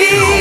aquí.